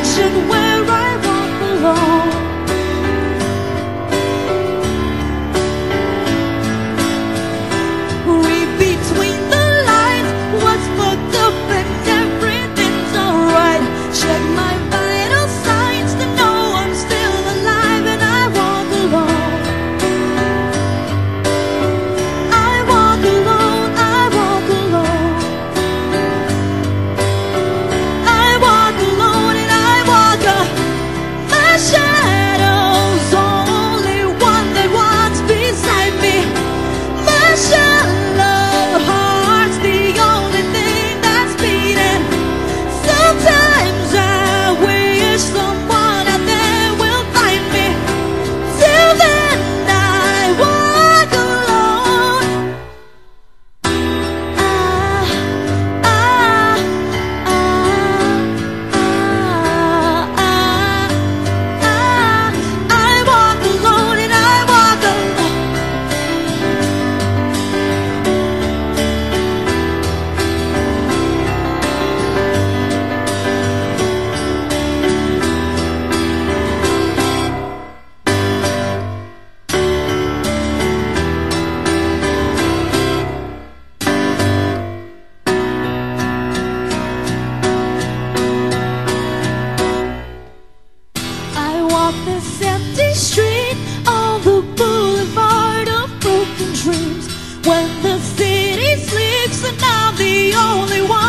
成为 And I'm the only one.